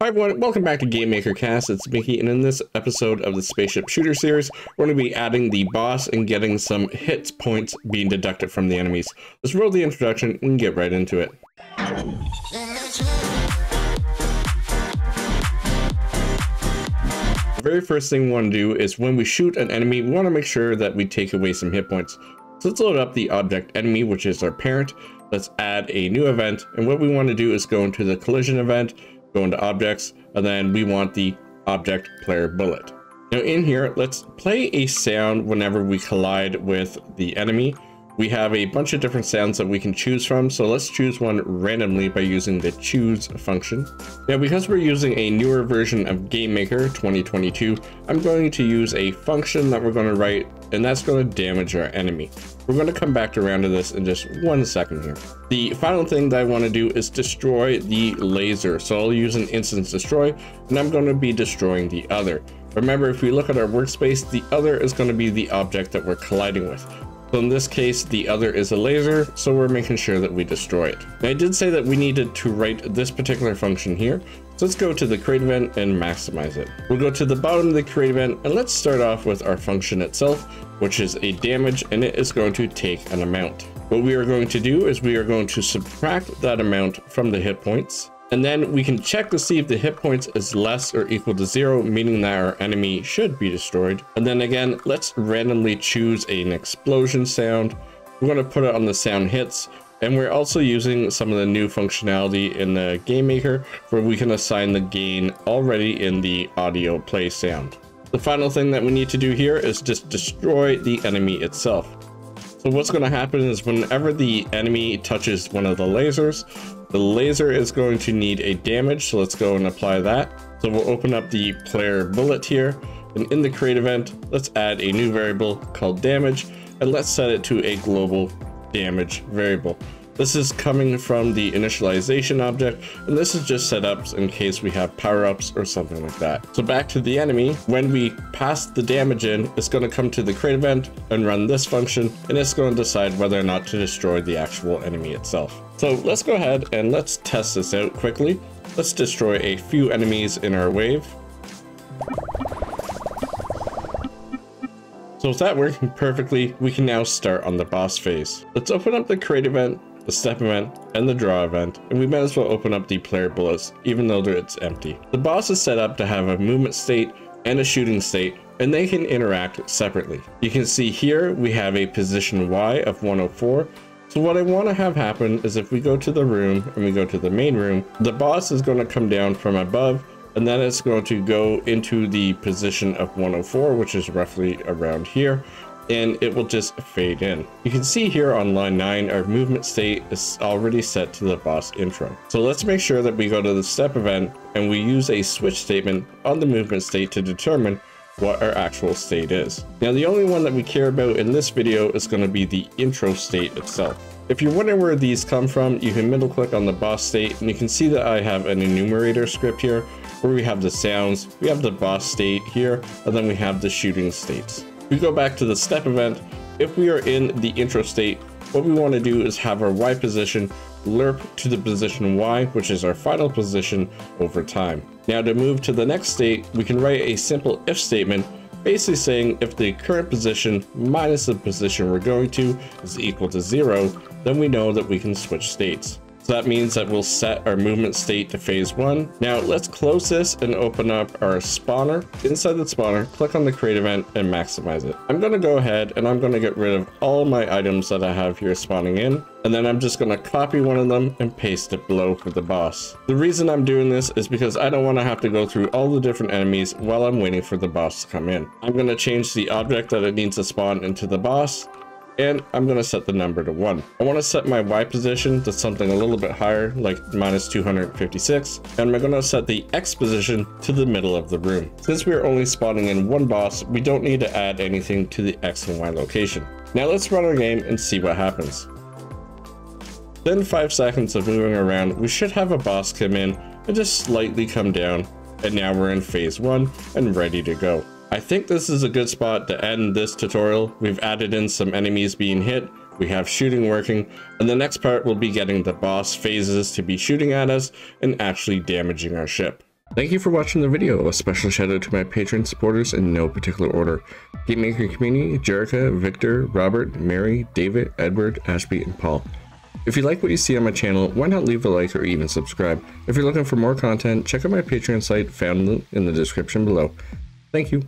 Hi everyone, welcome back to GameMaker Cast. It's Mickey, and in this episode of the Spaceship Shooter series, we're going to be adding the boss and getting some hit points being deducted from the enemies. Let's roll the introduction and get right into it. The very first thing we want to do is when we shoot an enemy, we want to make sure that we take away some hit points. So let's load up the object enemy, which is our parent. Let's add a new event, and what we want to do is go into the collision event, go into objects, and then we want the object player bullet. Now in here, let's play a sound whenever we collide with the enemy. We have a bunch of different sounds that we can choose from, so let's choose one randomly by using the choose function. Now because we're using a newer version of GameMaker 2022, I'm going to use a function that we're going to write, and that's going to damage our enemy. We're going to come back around to this in just one second here. The final thing that I want to do is destroy the laser. So I'll use an instance destroy, and I'm going to be destroying the other. Remember, if we look at our workspace, the other is going to be the object that we're colliding with. So in this case, the other is a laser, so we're making sure that we destroy it. Now, I did say that we needed to write this particular function here, so let's go to the create event and maximize it. We'll go to the bottom of the create event, and let's start off with our function itself, which is a damage, and it is going to take an amount. What we are going to do is we are going to subtract that amount from the hit points, and then we can check to see if the hit points is less or equal to zero, meaning that our enemy should be destroyed. And then again, let's randomly choose an explosion sound. We're going to put it on the sound hits. And we're also using some of the new functionality in the GameMaker where we can assign the gain already in the audio play sound. The final thing that we need to do here is just destroy the enemy itself. So what's going to happen is whenever the enemy touches one of the lasers, the laser is going to need a damage, so let's go and apply that. So we'll open up the player bullet here, and in the create event, let's add a new variable called damage, and let's set it to a global damage variable. This is coming from the initialization object, and this is just set up in case we have power-ups or something like that. So back to the enemy, when we pass the damage in, it's going to come to the create event and run this function, and it's going to decide whether or not to destroy the actual enemy itself. So let's go ahead and let's test this out quickly. Let's destroy a few enemies in our wave. So with that working perfectly, we can now start on the boss phase. Let's open up the create event the step event, and the draw event, and we might as well open up the player bullets, even though it's empty. The boss is set up to have a movement state and a shooting state, and they can interact separately. You can see here we have a position Y of 104, so what I want to have happen is if we go to the room and we go to the main room, the boss is going to come down from above and then it's going to go into the position of 104, which is roughly around here and it will just fade in. You can see here on line 9, our movement state is already set to the boss intro. So let's make sure that we go to the step event and we use a switch statement on the movement state to determine what our actual state is. Now the only one that we care about in this video is going to be the intro state itself. If you're wondering where these come from, you can middle click on the boss state and you can see that I have an enumerator script here where we have the sounds, we have the boss state here, and then we have the shooting states we go back to the step event, if we are in the intro state, what we want to do is have our Y position lerp to the position Y, which is our final position over time. Now to move to the next state, we can write a simple if statement basically saying if the current position minus the position we're going to is equal to zero, then we know that we can switch states. So that means that we'll set our movement state to phase one. Now let's close this and open up our spawner. Inside the spawner, click on the create event and maximize it. I'm to go ahead and I'm to get rid of all my items that I have here spawning in. And then I'm just to copy one of them and paste it below for the boss. The reason I'm doing this is because I don't want to have to go through all the different enemies while I'm waiting for the boss to come in. I'm to change the object that it needs to spawn into the boss and I'm going to set the number to 1. I want to set my Y position to something a little bit higher, like minus 256, and I'm going to set the X position to the middle of the room. Since we are only spawning in one boss, we don't need to add anything to the X and Y location. Now let's run our game and see what happens. Then 5 seconds of moving around, we should have a boss come in and just slightly come down, and now we're in phase 1 and ready to go. I think this is a good spot to end this tutorial. We've added in some enemies being hit, we have shooting working, and the next part will be getting the boss phases to be shooting at us and actually damaging our ship. Thank you for watching the video. A special shout out to my Patreon supporters in no particular order. GameMaker Community, Jerica, Victor, Robert, Mary, David, Edward, Ashby, and Paul. If you like what you see on my channel, why not leave a like or even subscribe? If you're looking for more content, check out my Patreon site found in the description below. Thank you.